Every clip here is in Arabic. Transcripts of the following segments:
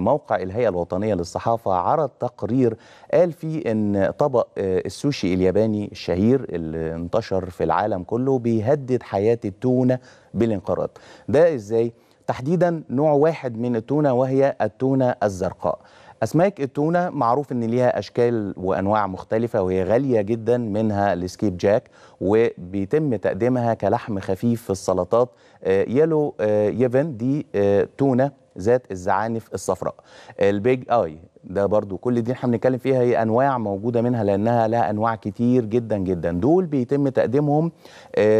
موقع الهيئة الوطنية للصحافة عرض تقرير قال فيه إن طبق السوشي الياباني الشهير اللي انتشر في العالم كله بيهدد حياة التونة بالانقراض. ده إزاي؟ تحديدا نوع واحد من التونة وهي التونة الزرقاء. أسماك التونة معروف إن ليها أشكال وأنواع مختلفة وهي غالية جدا منها السكيب جاك وبيتم تقديمها كلحم خفيف في السلطات yellowfin دي تونة. ذات الزعانف الصفراء. ال bigeye ده برضو كل دي إحنا بنتكلم فيها هي أنواع موجودة منها لأنها لها أنواع كتير جدا جدا. دول بيتم تقديمهم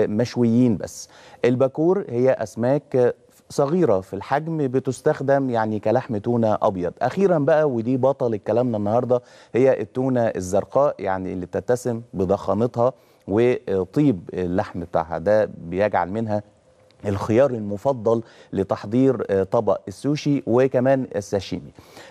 مشويين بس. albacore هي أسماك صغيرة في الحجم بتستخدم يعني كلحم تونة أبيض. أخيرا بقى ودي بطل كلامنا النهاردة هي التونة الزرقاء يعني اللي بتتسم بضخامتها وطيب اللحم بتاعها. ده بيجعل منها الخيار المفضل لتحضير طبق السوشي وكمان الساشيمي.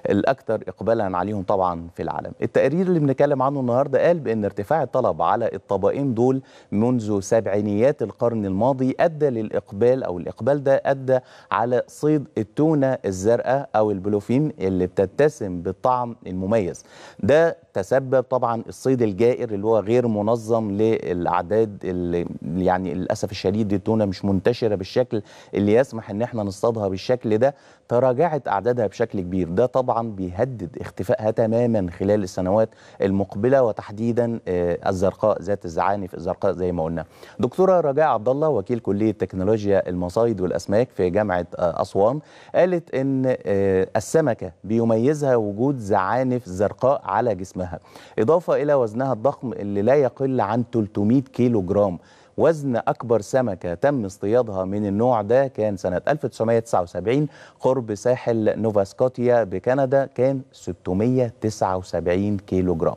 الأكثر اقبالا عليهم طبعا في العالم. التقرير اللي بنتكلم عنه النهارده قال بأن ارتفاع الطلب على الطبقين دول منذ سبعينيات القرن الماضي أدى للإقبال أو الإقبال ده أدى على صيد التونة الزرقاء أو البلوفين اللي بتتسم بالطعم المميز. ده تسبب طبعا الصيد الجائر اللي هو غير منظم للأعداد اللي يعني للأسف الشديد التونة مش منتشرة بالشكل اللي يسمح إن إحنا نصطادها بالشكل ده تراجعت أعدادها بشكل كبير. ده طبعا بيهدد اختفائها تماما خلال السنوات المقبلة وتحديدا الزرقاء ذات الزعانف الزرقاء زي ما قلنا. دكتورة رجاء عبد الله وكيل كلية تكنولوجيا المصايد والأسماك في جامعة أسوان قالت إن السمكة بيميزها وجود زعانف زرقاء على جسمها. إضافة إلى وزنها الضخم اللي لا يقل عن 300 كيلو جرام وزن أكبر سمكة تم اصطيادها من النوع ده كان سنة 1979 قرب ساحل نوفا سكوتيا بكندا كان 679 كيلو جرام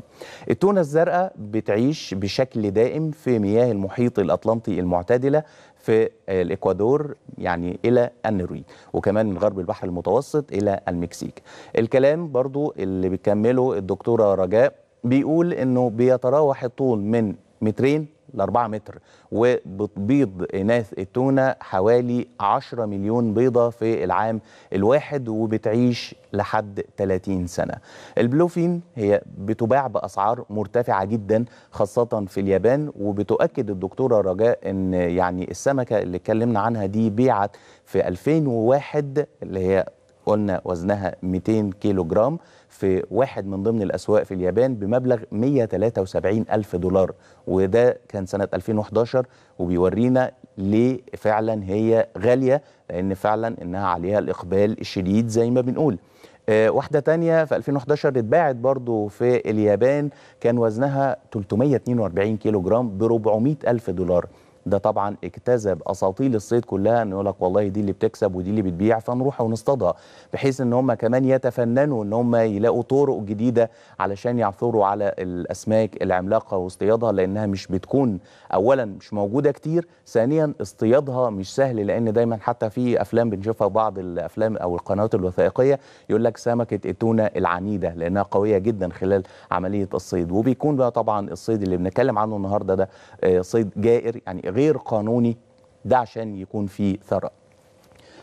التونة الزرقاء بتعيش بشكل دائم في مياه المحيط الأطلنطي المعتدلة في الإكوادور يعني إلى النرويج وكمان من غرب البحر المتوسط إلى المكسيك. الكلام برضو اللي بيكمله الدكتورة رجاء بيقول إنه بيتراوح الطول من مترين ل 4 متر وبتبيض إناث التونة حوالي 10 مليون بيضة في العام الواحد وبتعيش لحد 30 سنة. البلوفين هي بتباع بأسعار مرتفعة جدا خاصة في اليابان وبتؤكد الدكتورة رجاء أن يعني السمكة اللي اتكلمنا عنها دي بيعت في 2001 اللي هي قلنا وزنها 200 كيلو جرام في واحد من ضمن الأسواق في اليابان بمبلغ 173 ألف دولار. وده كان سنة 2011 وبيورينا ليه فعلا هي غالية لأن فعلا إنها عليها الإقبال الشديد زي ما بنقول. آه واحدة تانية في 2011 اتباعت برضو في اليابان كان وزنها 342 كيلو جرام ب 400 ألف دولار. ده طبعا اجتذب أساطيل الصيد كلها ان يقول لك والله دي اللي بتكسب ودي اللي بتبيع فنروح ونصطادها بحيث إن هم كمان يتفننوا إن هم يلاقوا طرق جديدة علشان يعثروا على الأسماك العملاقة واصطيادها لأنها مش بتكون اولا مش موجودة كتير ثانيا اصطيادها مش سهل لأن دايما حتى في أفلام بنشوفها بعض الأفلام أو القنوات الوثائقية يقول لك سمكة التونة العنيدة لأنها قوية جدا خلال عملية الصيد وبيكون بقى طبعا الصيد اللي بنتكلم عنه النهارده ده صيد جائر يعني غير قانوني ده عشان يكون في ثراء.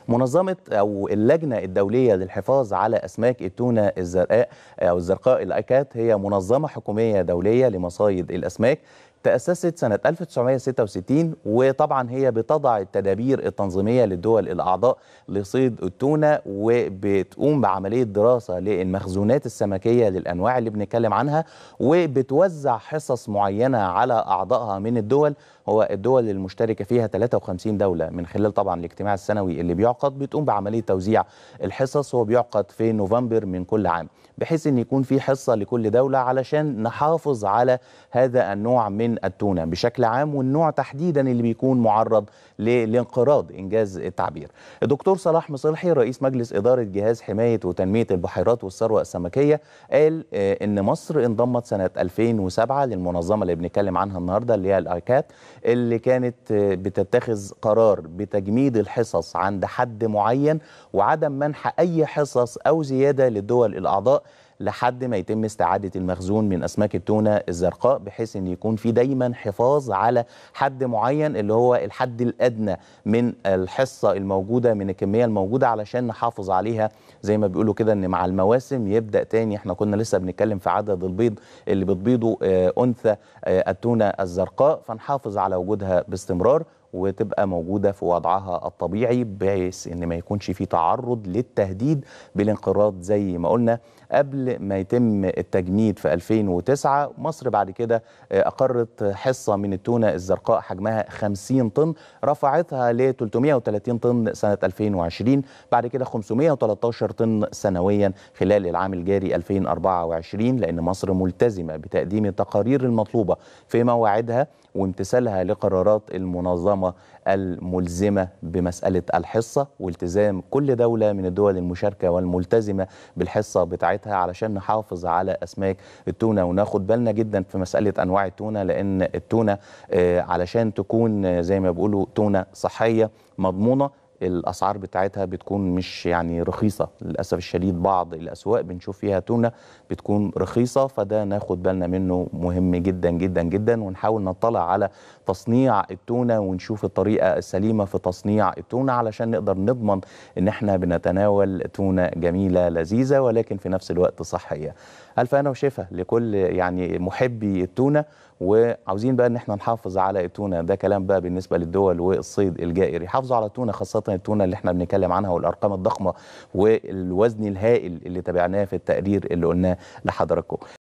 منظمة أو اللجنة الدولية للحفاظ على أسماك التونة الزرقاء أو الزرقاء الأيكات هي منظمة حكومية دولية لمصايد الأسماك. تأسست سنة 1966 وطبعا هي بتضع التدابير التنظيمية للدول الأعضاء لصيد التونة وبتقوم بعملية دراسة للمخزونات السمكية للأنواع اللي بنتكلم عنها وبتوزع حصص معينة على أعضائها من الدول. هو الدول المشتركة فيها 53 دولة من خلال طبعا الاجتماع السنوي اللي بيعقد بتقوم بعملية توزيع الحصص. هو بيعقد في نوفمبر من كل عام بحيث إن يكون في حصة لكل دولة علشان نحافظ على هذا النوع من التونة بشكل عام والنوع تحديدا اللي بيكون معرض للانقراض إنجاز التعبير. الدكتور صلاح مصلحي رئيس مجلس إدارة جهاز حماية وتنمية البحيرات والثروة السمكية قال إن مصر انضمت سنة 2007 للمنظمة اللي بنتكلم عنها النهاردة اللي هي الايكات اللي كانت بتتخذ قرار بتجميد الحصص عند حد معين وعدم منح أي حصص أو زيادة للدول الأعضاء لحد ما يتم استعادة المخزون من أسماك التونة الزرقاء بحيث إن يكون في دايما حفاظ على حد معين اللي هو الحد الأدنى من الحصة الموجودة من الكمية الموجودة علشان نحافظ عليها. زي ما بيقولوا كده إن مع المواسم يبدأ تاني. إحنا كنا لسه بنتكلم في عدد البيض اللي بتبيضه آه، أنثى آه، التونة الزرقاء. فنحافظ على وجودها باستمرار. وتبقى موجودة في وضعها الطبيعي بحيث إن ما يكونش في تعرض للتهديد بالانقراض. زي ما قلنا قبل ما يتم التجميد في 2009 مصر بعد كده آه، أقرت حصة من التونة الزرقاء حجمها 50 طن رفعتها ل 330 طن سنة 2020 بعد كده 513 طن سنويا خلال العام الجاري 2024 لأن مصر ملتزمة بتقديم التقارير المطلوبة في مواعيدها. وامتثالها لقرارات المنظمة الملزمة بمسألة الحصة والتزام كل دولة من الدول المشاركة والملتزمة بالحصة بتاعتها علشان نحافظ على أسماك التونة. وناخد بالنا جدا في مسألة أنواع التونة لأن التونة آه، علشان تكون آه، زي ما بيقولوا تونة صحية مضمونة الأسعار بتاعتها بتكون مش يعني رخيصة. للأسف الشديد بعض الأسواق بنشوف فيها تونة بتكون رخيصة فده ناخد بالنا منه مهم جدا جدا جدا. ونحاول نطلع على تصنيع التونة ونشوف الطريقة السليمة في تصنيع التونة علشان نقدر نضمن إن إحنا بنتناول تونة جميلة لذيذة ولكن في نفس الوقت صحية. ألف أنا وشفا لكل يعني محبي التونة. وعاوزين بقى إن إحنا نحافظ على التونة. ده كلام بقى بالنسبة للدول والصيد الجائري حافظوا على التونة خاصة التونة اللي إحنا بنتكلم عنها والأرقام الضخمة والوزن الهائل اللي تابعناه في التقرير اللي قلناه لحضراتكم.